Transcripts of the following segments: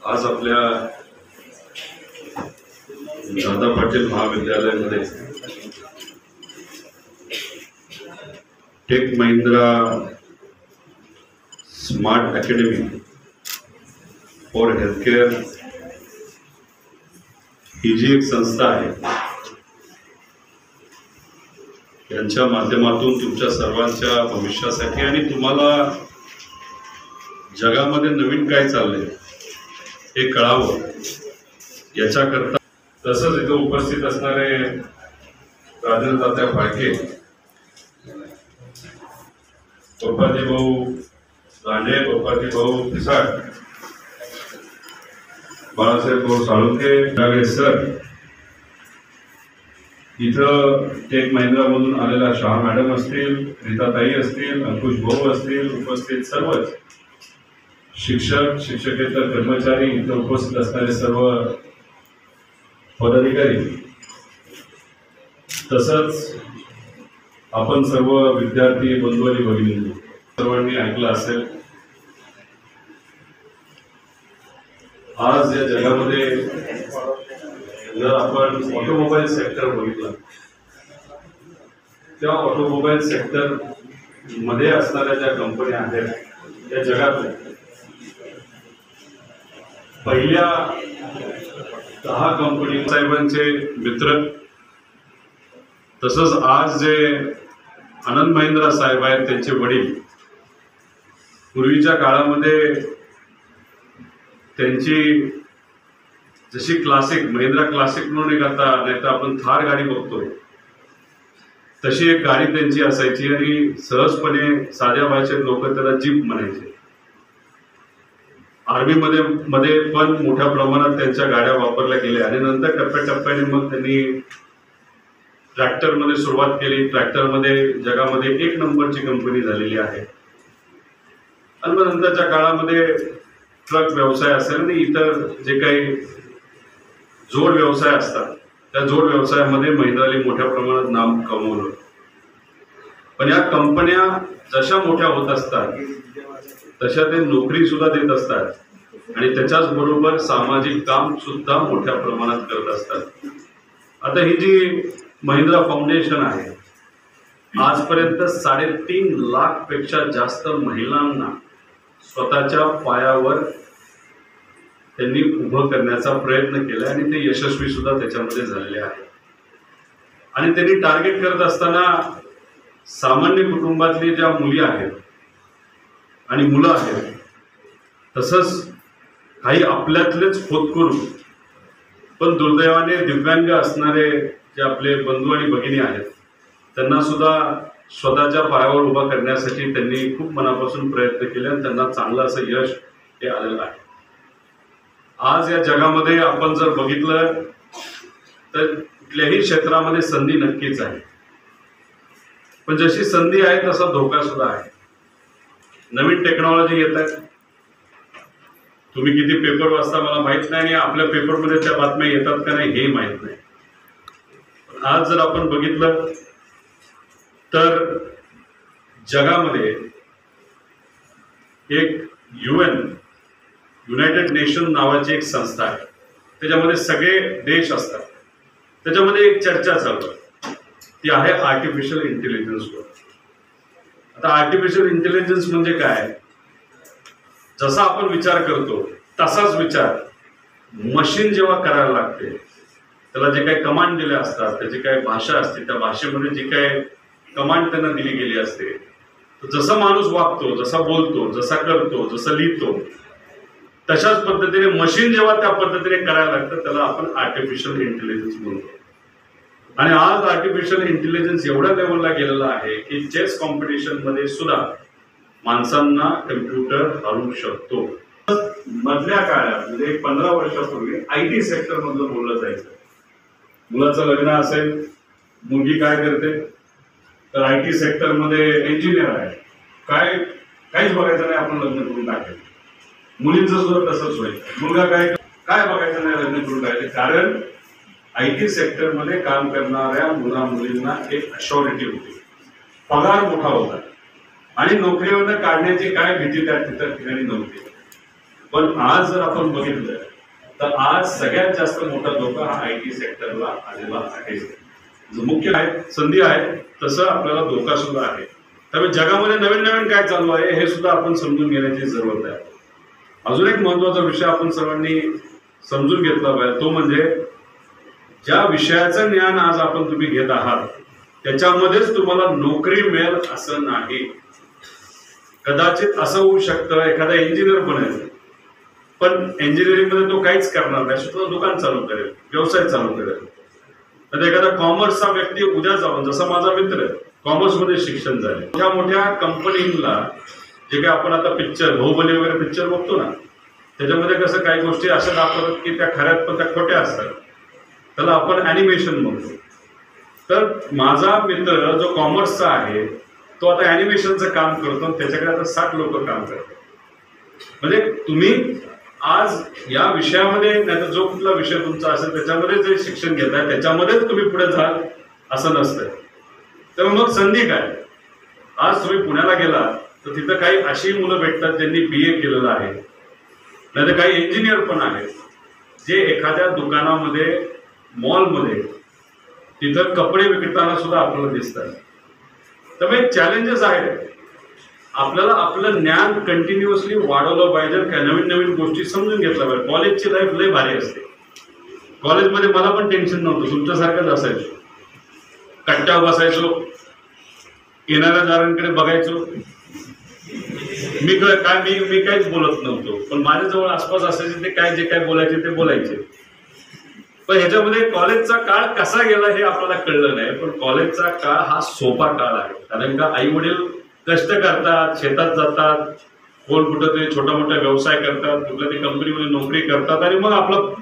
आज आपल्या दादा पाटील महाविद्यालयामध्ये Tech Mahindra smart academy for healthcare ही जी एक संस्था आहे यांच्या माध्यमातून तुमच्या सर्वांच्या भविष्यासाठी आणि तुम्हाला जगामध्ये नवीन काय चाललंय हे कळावं. याच्याकरता तसंच इथं उपस्थित असणारे राजेंद्र फाळके पप्पाजी भाऊ दांडे पप्पाजी भाऊ पिसाळ बाळासाहेब भाऊ साळुंके डागे सर इथं टेक महिंद्रामधून आलेल्या शाह मॅडम असतील रीताताई असतील अंकुश भाऊ असतील उपस्थित सर्वच शिक्षक शिक्षकेतर कर्मचारी इथं उपस्थित असणारे सर्व पदाधिकारी तसंच आपण सर्व विद्यार्थी बंधू आणि भगिनी सर्वांनी ऐकलं असेल. आज या जगामध्ये जर आपण ऑटोमोबाईल सेक्टर बघितला त्या ऑटोमोबाईल सेक्टरमध्ये असणाऱ्या ज्या कंपन्या आहेत त्या जगात पहिल्या दहा कंपनी साहेबांचे मित्र. तसंच आज जे आनंद महिंद्रा साहेब आहेत त्यांचे वडील. पूर्वीच्या काळामध्ये त्यांची जशी क्लासिक महिंद्रा क्लासिक म्हणून एक आता नाही तर आपण थार गाडी बघतोय. तशी एक गाडी त्यांची असायची आणि सहजपणे साध्या भाषेत लोक त्याला जीप म्हणायचे. आर्मीमध्ये मध्ये पण मोठ्या प्रमाणात त्यांच्या गाड्या वापरल्या गेल्या. आणि नंतर टप्प्याटप्प्याने मग त्यांनी ट्रॅक्टरमध्ये सुरुवात केली. ट्रॅक्टरमध्ये जगामध्ये एक नंबरची कंपनी झालेली आहे. आणि मग नंतरच्या काळामध्ये ट्रक व्यवसाय असेल आणि इतर जे काही जोड व्यवसाय असतात त्या जोड व्यवसायामध्ये महिंद्राने मोठ्या प्रमाणात नाम कमवलं. पण या कंपन्या जशा मोठ्या होत असतात तशा ते नोकरी सुद्धा देत असतात. आणि त्याच्याच बरोबर सामाजिक काम सुद्धा मोठ्या प्रमाणात करत असतात. आता ही जी महिंद्रा फाउंडेशन आहे आजपर्यंत साडेतीन लाखपेक्षा जास्त महिलांना स्वतःच्या पायावर त्यांनी उभं करण्याचा प्रयत्न केला आणि ते यशस्वी सुद्धा त्याच्यामध्ये झालेले आहे. आणि त्यांनी टार्गेट करत असताना सामान्य कुटुंबातली ज्या मुली आहेत आणि मुलं आहेत तसंच काही आपल्यातलेच होतकरू पण दुर्दैवाने दिव्यांग असणारे जे आपले बंधू आणि भगिनी आहेत त्यांना सुद्धा स्वतःच्या पायावर उभा करण्यासाठी त्यांनी खूप मनापासून प्रयत्न केले आणि त्यांना चांगलं असं यश हे आलेलं आहे. आज या जगामध्ये आपण जर बघितलं तर कुठल्याही क्षेत्रामध्ये संधी नक्कीच आहे. पण जशी संधी आहे तसा धोका सुद्धा आहे. नवीन टेक्नॉलॉजी येत आहे तुम्ही किती पेपर वाचता मला माहीत नाही आणि आपल्या पेपरमध्ये त्या बातम्या येतात का नाही हे माहीत नाही. आज जर आपण बघितलं तर जगामध्ये एक युएन युनायटेड नेशन नावाची एक संस्था आहे. त्याच्यामध्ये सगळे देश असतात. त्याच्यामध्ये एक चर्चा चालू आहे. ती आहे आर्टिफिशियल इंटेलिजन्सवर आता आर्टिफिशियल इंटेलिजन्स म्हणजे काय? जसा आपण विचार करतो तसाच विचार मशीन जेव्हा करायला लागते त्याला जे काही कमांड दिले असतात त्याची काही भाषा असते त्या भाषेमध्ये जी काही कमांड त्यांना दिली गेली असते जसा माणूस वागतो जसा बोलतो जसा करतो जसं लिहितो तशाच पद्धतीने मशीन जेव्हा त्या पद्धतीने करायला लागतं त्याला आपण आर्टिफिशियल इंटेलिजन्स म्हणतो. आणि आज आर्टिफिशियल इंटेलिजन्स एवढ्या लेवलला गेलेला आहे की चेस कॉम्पिटिशनमध्ये सुद्धा माणसांना कम्प्युटर हरवू शकतो. मधल्या काळात म्हणजे पंधरा वर्षापूर्वी आय टी सेक्टर मधून बोललं जायचं. मुलाचं लग्न असेल मुलगी काय करते तर आय टी सेक्टरमध्ये इंजिनियर आहे. काय काहीच बघायचं नाही आपण लग्न करून टाकेल. मुलींचं सुद्धा तसंच होईल. मुलगा काय काय बघायचं नाही लग्न करून टाकायचं कारण आय टी सेक्टरमध्ये काम करणाऱ्या मुला मुलींना एक अशॉरिटी होती. पगार मोठा होता. आणि नोकरीवरनं काढण्याची काय भीती त्या तिथं ठिकाणी नव्हती. पण आज जर आपण बघितलं तर आज सगळ्यात जास्त मोठा धोका हा आय टी सेक्टरला आलेला आहे. मुख्य आहे संधी आहे तसं आपल्याला धोका सुद्धा आहे. त्यामुळे जगामध्ये नवीन नवीन काय चालू आहे हे सुद्धा आपण समजून घेण्याची जरूरत आहे. अजून एक महत्त्वाचा विषय आपण सर्वांनी समजून घेतला पाहिजे तो म्हणजे ज्या विषयाचं ज्ञान आज आपण तुम्ही घेत आहात त्याच्यामध्येच तुम्हाला नोकरी मिळेल असं नाही. कदाचित असं होऊ शकतं एखादा इंजिनियर बनेल. पण इंजिनिअरिंगमध्ये तो काहीच करणार नाही स्वतः दुकान चालू करेल व्यवसाय चालू करेल. तर एखादा कॉमर्सचा व्यक्ती उद्या जाऊन जसा माझा मित्र कॉमर्समध्ये शिक्षण झाले. मोठ्या मोठ्या कंपनीला जे काही आपण आता पिक्चर बाहुबली वगैरे पिक्चर बघतो ना त्याच्यामध्ये कसं काही गोष्टी अशा दाखवतात की त्या खऱ्यात पण त्या खोट्या असतात. त्याला आपण ॲनिमेशन म्हणतो. तर माझा मित्र जो कॉमर्सचा आहे तो आता ॲनिमेशनचं काम करतो आणि त्याच्याकडे आता साठ लोक काम करतात. म्हणजे तुम्ही आज या विषयामध्ये नाही तर जो कुठला विषय तुमचा असेल त्याच्यामध्ये जे शिक्षण घेताय त्याच्यामध्येच तुम्ही पुढे जाल असं नसतंय. तर मग संधी काय? आज तुम्ही पुण्याला गेला तर तिथं काही अशी मुलं भेटतात ज्यांनी बी ए केलेलं आहे. नाही तर काही इंजिनियर पण आहेत जे एखाद्या दुकानामध्ये मॉलमध्ये तिथं कपडे विकताना सुद्धा आपल्याला दिसतात. त्यामुळे चॅलेंजेस आहेत. आपल्याला आपलं ज्ञान कंटिन्युअसली वाढवलं पाहिजे काय नवीन नवीन गोष्टी समजून घेतल्या पाहिजे. कॉलेजची लाईफ लय भारी असते. कॉलेजमध्ये मला पण टेन्शन नव्हतं. तुमच्यासारखंच असायचो. कट्ट्यावर बसायचो. येणाऱ्या दारांकडे बघायचो. मी काय मी मी काहीच बोलत नव्हतो. पण माझ्याजवळ आसपास असायचे ते काय जे काय बोलायचे ते बोलायचे. पण ह्याच्यामध्ये कॉलेजचा काळ कसा गेला हे आपल्याला कळलं नाही पण कॉलेजचा काळ हा सोपा काळ आहे. कारण का आई वडील कष्ट करतात शेतात जातात कोण कुठं तरी छोटा मोठा व्यवसाय करतात कुठल्या तरी कंपनीमध्ये नोकरी करतात आणि मग आपलं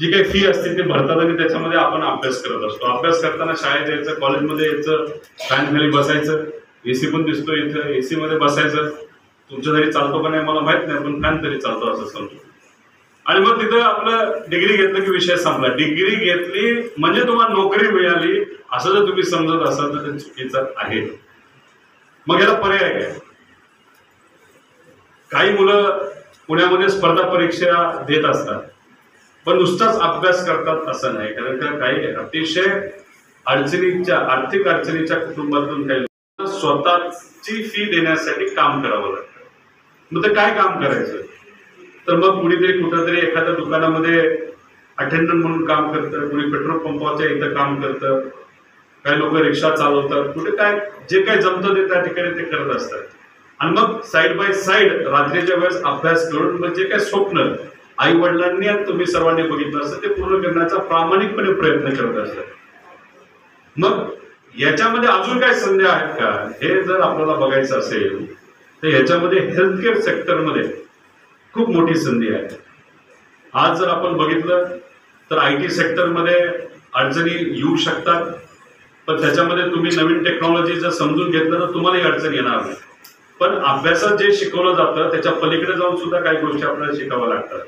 जी काही फी असते ते भरतात आणि त्याच्यामध्ये आपण अभ्यास करत असतो. अभ्यास करताना शाळेत यायचं कॉलेजमध्ये यायचं फॅन खाली बसायचं एसी पण दिसतो इथं एसीमध्ये बसायचं. तुमच्या तरी चालतो का नाही मला माहीत नाही पण फॅन तरी चालतो असं समजू. आणि मग तिथं आपलं डिग्री घेतलं की विषय संपला. डिग्री घेतली म्हणजे तुम्हाला नोकरी मिळाली. असं जर तुम्ही समजत असाल तर ते चुकीचं आहे. मग याला पर्याय काय? काही मुलं पुण्यामध्ये स्पर्धा परीक्षा देत असतात. पण नुसताच अभ्यास करतात असं नाही. कारण त्या काही अतिशय अडचणीच्या आर्थिक अडचणीच्या कुटुंबातून काही स्वतःची फी देण्यासाठी काम करावं लागतं. मग ते काय काम करायचं? तर मग कुणीतरी कुठंतरी एखाद्या दुकानामध्ये अटेंडंट म्हणून काम करतं कुणी पेट्रोल पंपाच्या इथं काम करतं काही लोक रिक्षा चालवतात कुठे काय जे काय जमतं ते त्या ठिकाणी ते करत असतात. आणि मग साईड बाय साईड रात्रीच्या वेळेस अभ्यास करून मग जे काय स्वप्न आई वडिलांनी आणि तुम्ही सर्वांनी बघितलं असतं ते पूर्ण करण्याचा प्रामाणिकपणे प्रयत्न करत असतात. मग याच्यामध्ये अजून काय संधी आहेत का? हे जर आपल्याला बघायचं असेल तर याच्यामध्ये हेल्थकेअर सेक्टरमध्ये खूप मोठी संधी आहे. आज जर आपण बघितलं तर आय टी सेक्टरमध्ये अडचणी येऊ शकतात पण त्याच्यामध्ये तुम्ही नवीन टेक्नॉलॉजी जर समजून घेतलं तर तुम्हालाही अडचण येणार नाही. पण अभ्यासात जे शिकवलं जातं त्याच्या पलीकडे जाऊन सुद्धा काही गोष्टी आपल्याला शिकाव्या लागतात.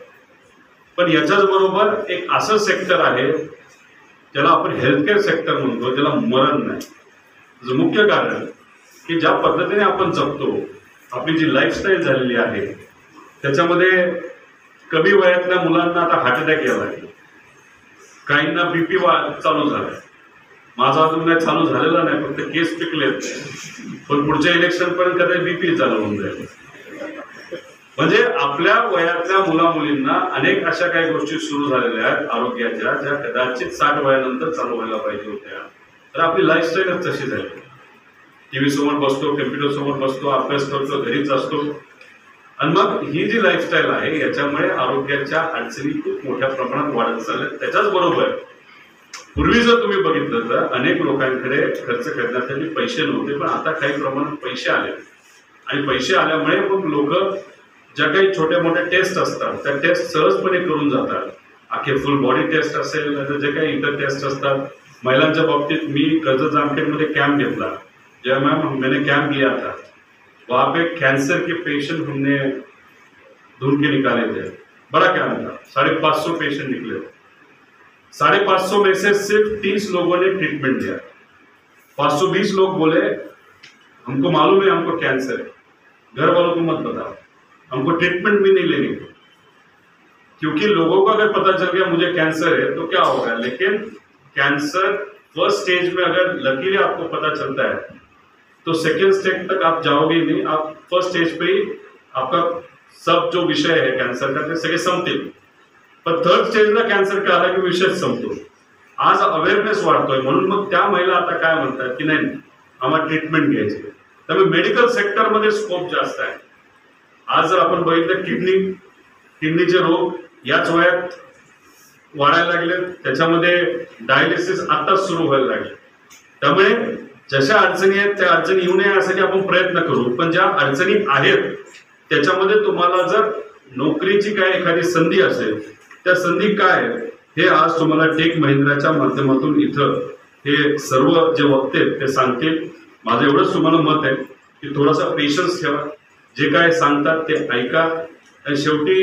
पण याच्याच बरोबर एक असं सेक्टर आहे ज्याला आपण हेल्थकेअर सेक्टर म्हणतो ज्याला मरण नाही. त्याचं मुख्य कारण की ज्या पद्धतीने आपण जगतो आपली जी लाईफस्टाईल झालेली आहे त्याच्यामध्ये कमी वयातल्या मुलांना आता हार्ट अटॅक यायला लागले. काहींना बीपी वा चालू झालाय माझा अजून काही चालू झालेला नाही फक्त केस पिकलेत पण पुढच्या इलेक्शन पर्यंत कधी बीपी चालू होऊन जाईल? म्हणजे आपल्या वयातल्या मुला मुलींना अनेक अशा काही गोष्टी सुरू झालेल्या आहेत आरोग्याच्या ज्या कदाचित साठ वयानंतर चालू व्हायला पाहिजे होत्या. तर आपली लाईफस्टाईलच तशी झाली टीव्ही समोर बसतो कम्प्युटर समोर बसतो अभ्यास करतो घरीच असतो. आणि मग ही जी लाईफस्टाईल आहे याच्यामुळे आरोग्याच्या अडचणी खूप मोठ्या प्रमाणात वाढत चालल्या त्याच्याच बरोबर पूर्वी जर तुम्ही बघितलं तर अनेक लोकांकडे खर्च करण्यासाठी पैसे नव्हते पण आता काही प्रमाणात पैसे आले. आणि पैसे आल्यामुळे मग लोक ज्या काही छोट्या मोठ्या टेस्ट असतात त्या टेस्ट सहजपणे करून जातात. अखे फुल बॉडी टेस्ट असेल तर जे काही इतर टेस्ट असतात. महिलांच्या बाबतीत मी कर्ज जामखेडमध्ये कॅम्प घेतला. जेव्हा मॅम मैंने कॅम्प लिया था. वहाँ पे कैंसर के पेशेंट हमने ढूंढ के निकाले थे। बड़ा क्या था? साढ़े पाँच सौ पेशेंट निकले। साढ़े पाँच सौ में से सिर्फ़ तीस लोगों ने ट्रीटमेंट दिया। पाँच सौ बीस लोग बोले, हमको मालूम है हमको कैंसर है। घर वालों को मत बताओ। हमको ट्रीटमेंट भी नहीं लेनी क्योंकि लोगों को अगर पता चल गया मुझे कैंसर है तो क्या होगा? लेकिन कैंसर फ़र्स्ट स्टेज में अगर लकीली आपको पता चलता है तो सेकेंड स्टेज तक आप जाओगे नहीं आप फर्स्ट स्टेज पे ही आपका सब जो विषय आहे कॅन्सरचा ते सगळे संपतील. पण थर्ड स्टेजला कॅन्सर काय आला की विषयच संपतो. आज अवेअरनेस वाढतोय म्हणून मग त्या महिला आता काय म्हणतात की नाही आम्हाला ट्रीटमेंट घ्यायची त्यामुळे मेडिकल सेक्टरमध्ये स्कोप जास्त आहे. आज जर आपण बघितलं किडनी किडनीचे रोग याच वयात वाढायला लागले त्याच्यामध्ये डायलिसिस आताच सुरू व्हायला लागले. त्यामुळे जशा अडचणी आहेत त्या अडचणी येऊ नये यासाठी आपण प्रयत्न करू. पण ज्या अडचणी आहेत त्याच्यामध्ये तुम्हाला जर नोकरीची काय एखादी संधी असेल त्या संधी काय हे आज तुम्हाला टेक महिंद्राच्या माध्यमातून इथं हे सर्व जे वक्ते ते सांगतील. माझं एवढंच तुम्हाला मत आहे की थोडासा पेशन्स ठेवा. जे काय सांगतात ते ऐका. आणि शेवटी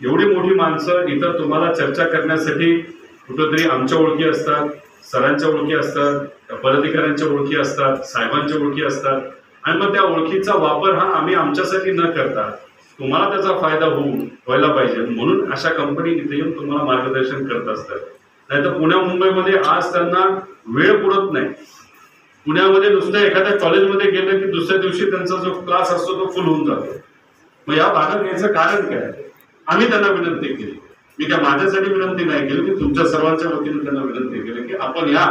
एवढी मोठी माणसं इथं तुम्हाला चर्चा करण्यासाठी कुठंतरी आमच्या ओळखी असतात. सरांच्या ओळखी असतात पदाधिकाऱ्यांच्या ओळखी असतात साहेबांच्या ओळखी असतात. आणि मग त्या ओळखीचा वापर हा आम्ही आमच्यासाठी न करता तुम्हाला त्याचा फायदा होऊ व्हायला पाहिजे. म्हणून अशा कंपनी इथे येऊन तुम्हाला मार्गदर्शन करत असतात. नाहीतर पुण्या मुंबईमध्ये आज त्यांना वेळ पुरत नाही. पुण्यामध्ये नुसतं एखाद्या कॉलेजमध्ये गेलं की दुसऱ्या दिवशी त्यांचा जो क्लास असतो तो फुल होऊन जातो. मग या भागात याचं कारण काय? आम्ही त्यांना विनंती केली. मी त्या माझ्यासाठी विनंती नाही केली की तुमच्या सर्वांच्या वतीने त्यांना विनंती केली की आपण या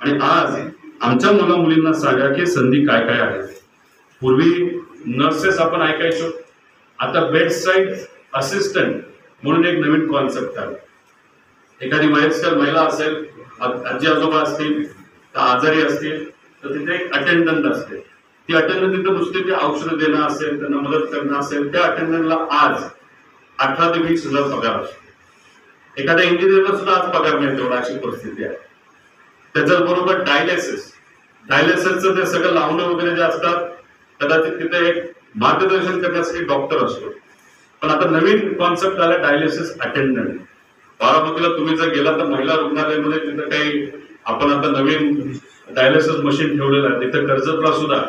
आणि आज आमच्या मुला मुलींना सांगा की संधी काय काय आहे. पूर्वी नर्सेस आपण ऐकायचो आता बेड साईड असिस्टंट म्हणून एक नवीन कॉन्सेप्ट आहे एखादी वयस्कर महिला असेल आजी आजोबा असतील तर आजारी असतील तर तिथे एक अटेंडंट असते. ती अटेंडंट तिथे नुसते ते औषधं देणं असेल त्यांना मदत करणं असेल त्या अटेंडंटला आज अठरा ते वीस हजार पगार असतो. एखाद्या इंजिनियरला सुद्धा आज पगार मिळतो अशी परिस्थिती आहे. त्याच्याच बरोबर डायलेसिस डायलेसिसचं ते सगळं लावणं वगैरे जे असतात कदाचित तिथे एक मार्गदर्शन करण्यासाठी डॉक्टर असतो. पण आता नवीन कॉन्सेप्ट आला डायलिसिस अटेंडंट बारामतीला तुम्ही जर गेला तर महिला रुग्णालयामध्ये तिथं काही आपण आता नवीन डायलिसिस मशीन ठेवलेलं आहे. तिथं कर्जतला सुद्धा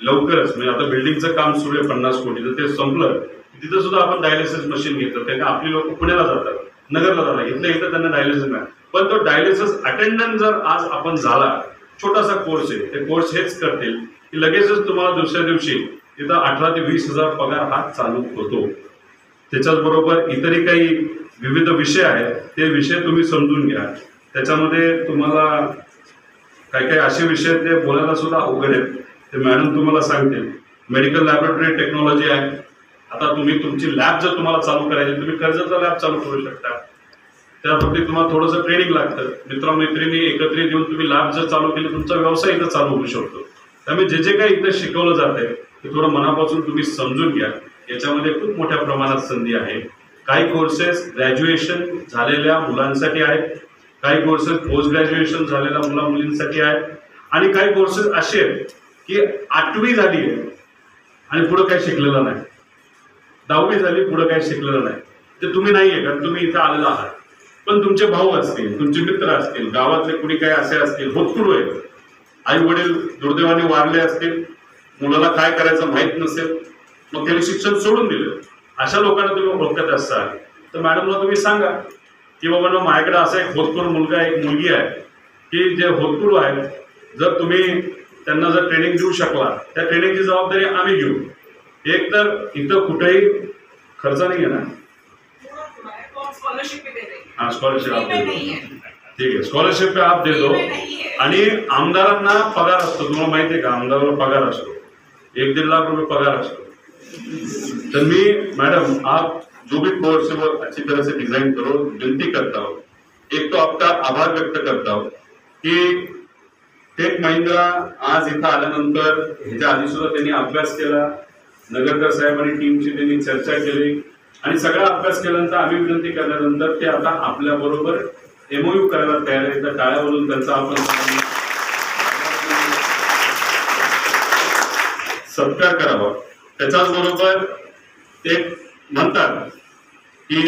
लवकरच म्हणजे आता बिल्डिंगचं काम सुरू आहे पन्नास कोटीचं ते संपलं. तिथं सुद्धा आपण डायलिसिस मशीन घेतो. त्याने आपली लोक पुण्याला जातात. नगरला झाला इथलं इथं त्यांना डायलिसिस मिळाला पण तो डायलिसिस अटेंडंट जर आज आपण झाला छोटासा कोर्स आहे ते कोर्स हेच करतील. की लगेचच तुम्हाला दुसऱ्या दिवशी तिथं अठरा ते वीस हजार पगार हा चालू होतो. त्याच्याच बरोबर इतरही काही विविध विषय आहेत ते विषय तुम्ही समजून घ्या. त्याच्यामध्ये तुम्हाला काही काही असे विषय ते बोलायला सुद्धा अवघड आहेत. ते मॅडम तुम्हाला सांगतील. मेडिकल लॅबोरेटरी टेक्नॉलॉजी आहे आता तुम्ही तुमची लॅब जर तुम्हाला चालू करायची तुम्ही कर्जाचा लॅब चालू करू शकता. त्याबाबतीत तुम्हाला थोडंसं ट्रेनिंग लागतं. मित्रमैत्रिणी एकत्रित येऊन तुम्ही लॅब जर चालू केली तुमचा व्यवसाय इथं चालू होऊ शकतो. त्यामुळे जे जे काही इथं शिकवलं जात आहे ते थोडं मनापासून तुम्ही समजून घ्या. याच्यामध्ये खूप मोठ्या प्रमाणात संधी आहे. काही कोर्सेस ग्रॅज्युएशन झालेल्या मुलांसाठी आहेत. काही कोर्सेस पोस्ट ग्रॅज्युएशन झालेल्या मुला मुलींसाठी आहेत. आणि काही कोर्सेस असे आहेत की आठवी झाली आहे आणि पुढं काही शिकलेलं नाही. दहावी झाली पुढं काही शिकलेलं नाही. ते तुम्ही नाहीये कारण तुम्ही इथं आलेला आहात. पण तुमचे भाऊ असतील तुमचे मित्र असतील गावातले कुणी काही असे असतील होतकुरू आहेत. आई वडील दुर्दैवाने वारले असतील. मुलाला काय करायचं माहीत नसेल. मग त्याने शिक्षण सोडून दिलं. अशा लोकांना तुम्ही ओळखत असाल. तर मॅडमला तुम्ही सांगा की बाबा ना माझ्याकडे असा एक होतकरू मुलगा एक मुलगी आहे. की जे होतकुरू आहेत. जर तुम्ही त्यांना जर ट्रेनिंग देऊ शकला त्या ट्रेनिंगची जबाबदारी आम्ही घेऊ. एक तर इथं कुठेही खर्च नाही येणार. हाँ स्कॉलरशिप आप दे ठीक आहे स्कॉलरशिप पे आप दे दो. आणि आमदारांना पगार असतो. तुम्हाला माहिती आहे का? आमदाराला पगार असतो. एक दीड लाख रुपये पगार असतो. तर मी मैडम आप जो भी कोर्स है वो अच्छी तरह से डिजाइन करो विनती करता हूँ. एक तो आपका आभार व्यक्त करता हूँ की टेक महिंद्रा आज इथं आल्यानंतर ह्याच्या आधी सुद्धा त्यांनी अभ्यास केला. नगरकर साहेब आणि टीमची त्यांनी चर्चा केली आणि सगळा अभ्यास केल्यानंतर आम्ही विनंती केल्यानंतर ते आता आपल्या बरोबर एमओयू करायला तयार आहे तर टाळ्यावरून त्यांचा आपण सत्कार करावा. त्याच्याच बरोबर ते म्हणतात की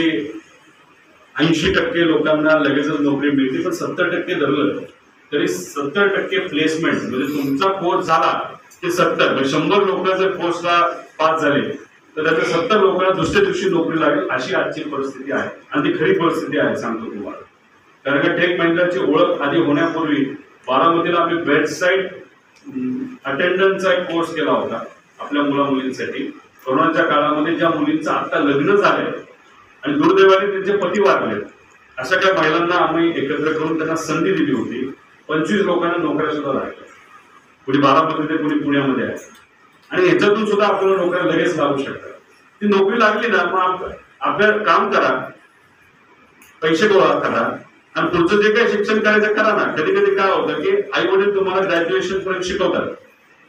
ऐंशी टक्के लोकांना लगेचच नोकरी मिळते पण सत्तर टक्के धरलं तरी सत्तर टक्के प्लेसमेंट म्हणजे तुमचा कोर्स झाला ते सत्तर म्हणजे शंभर लोक जर कोर्सला पास झाले. तर त्याच्या सत्तर लोकांना दुसऱ्या दिवशी नोकरी लागेल अशी आजची परिस्थिती आहे. आणि ती खरी परिस्थिती आहे सांगतो तुम्हाला. कारण का टेक महिंद्राची ओळख आधी होण्यापूर्वी बारामतीला आम्ही बेडसाईड अटेंडन्सचा एक कोर्स केला होता आपल्या मुला मुलींसाठी कोरोनाच्या काळामध्ये ज्या मुलींचं आता लग्न झालंय आणि दुर्दैवाने त्यांचे पती वारले अशा काही महिलांना आम्ही एकत्र करून त्यांना संधी दिली होती. पंचवीस लोकांना नोकऱ्या सुद्धा लागल्या. कुणी बारामतीमध्ये कुणी पुण्यामध्ये आहे. आणि ह्याच्यातून सुद्धा आपल्याला नोकऱ्या लगेच लागू शकतात. ती नोकरी लागली ना मग आपल्या काम करा. पैसे गोळा करा. आणि पुढचं जे काही शिक्षण करायचं करा ना. कधी कधी काय होतं की आई वडील तुम्हाला ग्रॅज्युएशन पर्यंत शिकवतात.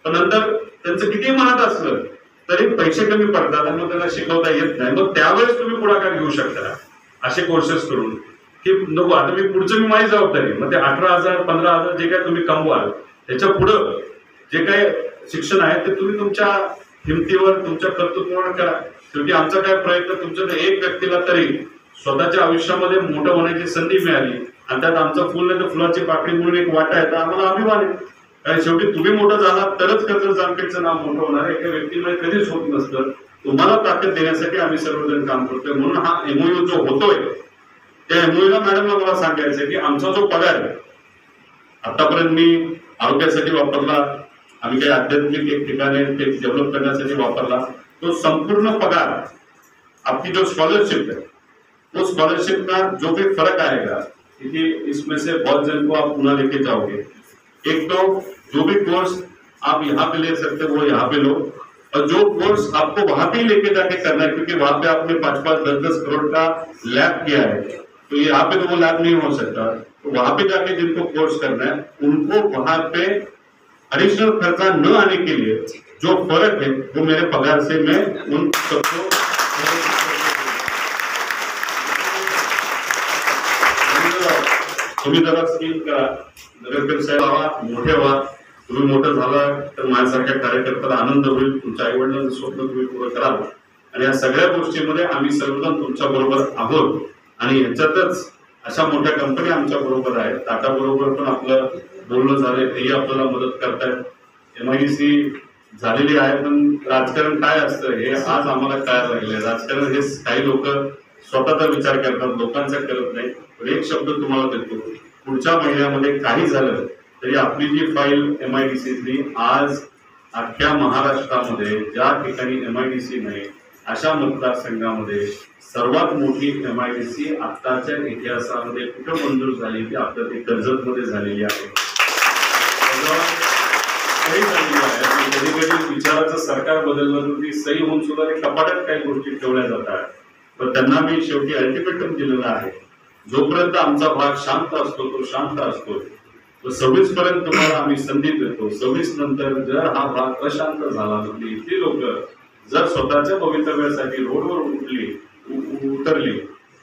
पण नंतर त्यांचं किती मनात असलं तरी पैसे कमी पडतात आणि मग त्यांना शिकवता येत नाही. मग त्यावेळेस तुम्ही पुढाकार घेऊ शकता. असे कोर्सेस करून. की नको आता मी पुढचं मी माझी जबाबदारी मग ते अठरा हजार पंधरा हजार जे काय तुम्ही कमवाल त्याच्या पुढं जे काय शिक्षण आहे ते तुम्ही तुमच्या हिमतीवर तुमच्या कर्तृत्वावर करा. शेवटी आमचा काय प्रयत्न तुमच्या एक व्यक्तीला तरी स्वतःच्या आयुष्यामध्ये मोठं होण्याची संधी मिळाली आणि त्यात आमचं फुल नाही तर फुलाची पाकळी म्हणून एक वाटा आहे तर आम्हाला अभिमान आहे. कारण शेवटी तुम्ही मोठं झाला तरच कर्ज जामखेडचं नाव मोठं होणार एका व्यक्तीमुळे कधीच होत नसतं. तुम्हाला ताकद देण्यासाठी आम्ही सर्वजण काम करतोय. म्हणून हा एमओयू जो होतोय त्या एमओयूला मॅडमला मला सांगायचं की आमचा जो पगार आहे आतापर्यंत मी आरोग्यासाठी वापरला आम्ही काही आध्यात्मिक एक ठिकाणी ते डेव्हलप करण्यासाठी वापरला. तो संपूर्ण पगार आपकी जो स्कॉलरशिप है वो स्कॉलरशिप का जो भी फ़र्क आएगा क्योंकि इसमें से बहुत जन को आप पुनः लेके जाओगे. एक तो जो भी कोर्स आप यहाँ पे ले सकते हो, वो यहाँ पे लो. और जो कोर्स आपको वहाँ पे लेके जाके करना है, क्योंकि वहाँ पे आपने पाँच पाँच दस दस करोड़ का लैब किया है तो यहाँ पे तो वो लैब नहीं हो सकता. तो वहाँ पे जाके जिनको कोर्स करना है, उनको वहाँ पे एडिशनल खर्चा न आने के लिए जो फर्क है वो मेरे पगार से मैं उन सबको तुम्ही जरा स्कीम करा. नगरकर साहेब व्हा मोठे व्हा. तुम्ही मोठं झाला तर माझ्यासारख्या कार्यकर्त्याला आनंद होईल तुमच्या आई वडिलांचं स्वप्न तुम्ही पूर्ण कराल. आणि या सगळ्या गोष्टीमध्ये आम्ही सर्वजण तुमच्या बरोबर आहोत. आणि याच्यातच अशा मोठ्या कंपन्या आमच्या बरोबर आहेत. टाटा बरोबर पण आपलं बोलणं झालंय तेही आपल्याला मदत करतायत. एमआयडीसी झालेली आहे पण राजकारण काय असतं हे आज आम्हाला कळायला लागले राजकारण हे काही लोक स्वतःचा विचार करतात लोकांचा करत नाही पण एक शब्द तुम्हाला देतो. पुढच्या महिन्यामध्ये काही झालं तरी आपली जी फाईल एमआयडीसीतली आज अख्ख्या महाराष्ट्रामध्ये ज्या ठिकाणी एमआयडीसी नाही अशा मतदारसंघामध्ये सर्वात मोठी एमआयडीसी आत्ताच्या इतिहासामध्ये कुठं मंजूर झाली ती आपल्या ती कर्जतमध्ये झालेली आहे त्याच्यावर सही झालेली आहे विचाराचं सरकार बदललं ती सही होऊन सुद्धा ते कपाटात काही गोष्टी ठेवल्या जातात तर त्यांना मी शेवटी अल्टिमेटम दिलेला आहे. जोपर्यंत आमचा भाग शांत असतो तो शांत असतो. तर सव्वीस पर्यंत तुम्हाला आम्ही संधी देतो. सव्वीस नंतर जर हा भाग अशांत झाला म्हणजे इथली लोक जर स्वतःच्या भवितव्यासाठी रोडवर उठली उतरली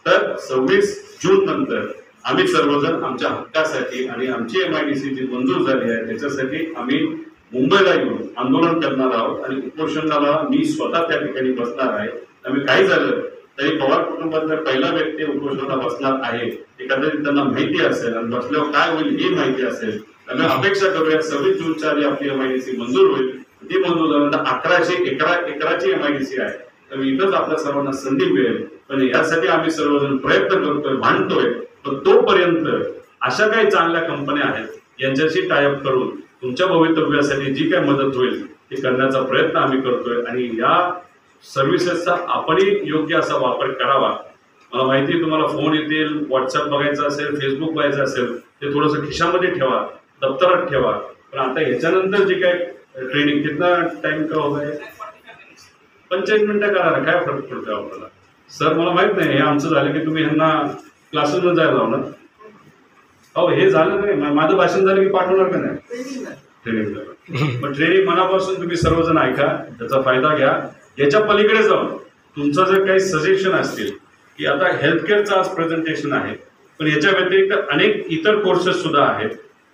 तर सव्वीस जून नंतर आम्ही सर्वजण आमच्या हक्कासाठी आणि आमची एम आय डी सी जी मंजूर झाली आहे त्याच्यासाठी आम्ही मुंबईला येऊन आंदोलन करणार आहोत आणि उपोषणाला मी स्वतः त्या ठिकाणी बसणार आहे. आम्ही काही झालं तरी पवार कुटुंबातला पहिला व्यक्ती उपोषणाला बसणार आहे. एखाद्या त्यांना माहिती असेल आणि बसल्यावर काय होईल हे माहिती असेल. आम्ही अपेक्षा करूया सव्वीस जूनच्या आधी आपली एमआयडीसी मंजूर होईल. ती मंजूर झाल्यानंतर अकराशे एकरा एकराची एमआयडीसी आहे. तर इथंच आपल्या सर्वांना संधी मिळेल. पण यासाठी आम्ही सर्वजण प्रयत्न करतोय भांडतोय. पण तोपर्यंत अशा काही चांगल्या कंपन्या आहेत यांच्याशी टायअप करून तुमच्या भवितव्यासाठी जी काय मदत होईल ती करण्याचा प्रयत्न आम्ही करतोय आणि या सर्व्हिसेसचा आपणही योग्य असा वापर करावा. मला माहिती तुम्हाला फोन येतील व्हॉट्सअप बघायचं असेल फेसबुक बघायचं असेल ते थोडंसं खिशामध्ये ठेवा दप्तरात ठेवा. पण आता ह्याच्यानंतर जे काय ट्रेनिंग कितना टाइम का होत आहे पंचेचाळीस मिनिटं करा काय फरक पडतो आपल्याला? सर मला माहीत नाही हे आमचं झालं की तुम्ही ह्यांना क्लासेसमध्ये जायला लावणार अहो हे झालं नाही. मा- माझं भाषण झालं की पाठवणार का नाही? ट्रेनिंग पण ट्रेनिंग मनापासून तुम्ही सर्वजण ऐका त्याचा फायदा घ्या. याच्या पलीकडे जाऊन तुमचं जर काही सजेशन असतील की आता हेल्थकेअरचं आज प्रेझेंटेशन आहे पण याच्या व्यतिरिक्त अनेक इतर कोर्सेस सुद्धा आहेत.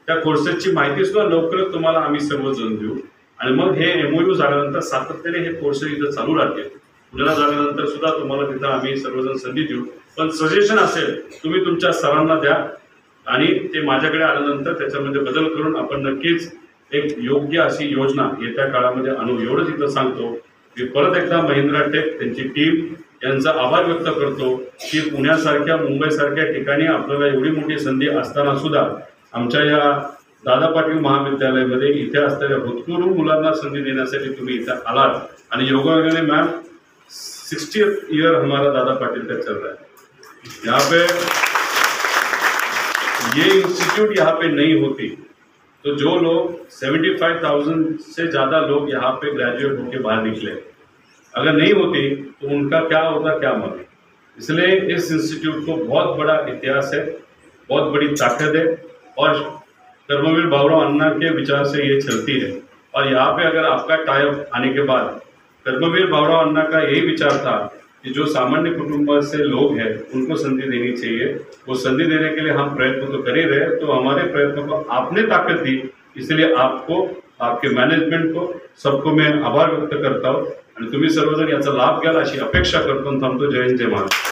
त्या कोर्सेसची माहिती सुद्धा लवकरच तुम्हाला आम्ही सर्वजण देऊ. आणि मग हे एमओयू झाल्यानंतर सातत्याने हे कोर्सेस इथं चालू राहतील. पुण्याला झाल्यानंतर सुद्धा तुम्हाला तिथं आम्ही सर्वजण संधी देऊ. पण सजेशन असेल तुम्ही तुमच्या सरांना द्या. आणि ते माझ्याकडे आल्यानंतर त्याच्यामध्ये बदल करून आपण नक्कीच एक योग्य अशी योजना येत्या काळामध्ये आणू. एवढंच इथं सांगतो मी परत एकदा महिंद्रा टेक त्यांची टीम यांचा आभार व्यक्त करतो की पुण्यासारख्या मुंबईसारख्या ठिकाणी आपल्याला एवढी मोठी संधी असताना सुद्धा आमच्या या दादा पाटील महाविद्यालयामध्ये इथे असलेल्या भूतपूर्व मुलांना संधी देण्यासाठी तुम्ही इथे आलात. आणि योगायोगाने मॅम सिक्स्टी इयर हमारा दादा पाटील का चल रहा है. यहाँ पे ये इंस्टीट्यूट यहाँ पे नहीं होती। तो जो लोग 75,000 से ज़्यादा लोग यहाँ पे ग्रेजुएट होके बाहर निकले। अगर नहीं होती तो उनका क्या होता क्या मालूम। इसलिए इस इंस्टीट्यूट को बहुत बड़ा इतिहास है बहुत बड़ी ताकत है और कर्मवीर भावराव अन्ना के विचार से ये चलती है। और यहाँ पे अगर आपका टाइप आने के बाद कर्मवीर भावराव अन्ना का यही विचार था कि जो सामान्य कुटुंब से लोग हैं, उनको संधि देनी चाहिए। वो संधि देने के लिए हम प्रयत्न तो कर ही रहे तो हमारे प्रयत्नों को आपने ताकत दी। इसलिए आपको, आपके मैनेजमेंट को, सबको मैं आभार व्यक्त करता हूँ। तुम्हें सर्वजण याचा लाभ घ्याल अशी अपेक्षा करतो थांबतो. जय हिंद, जय महाराज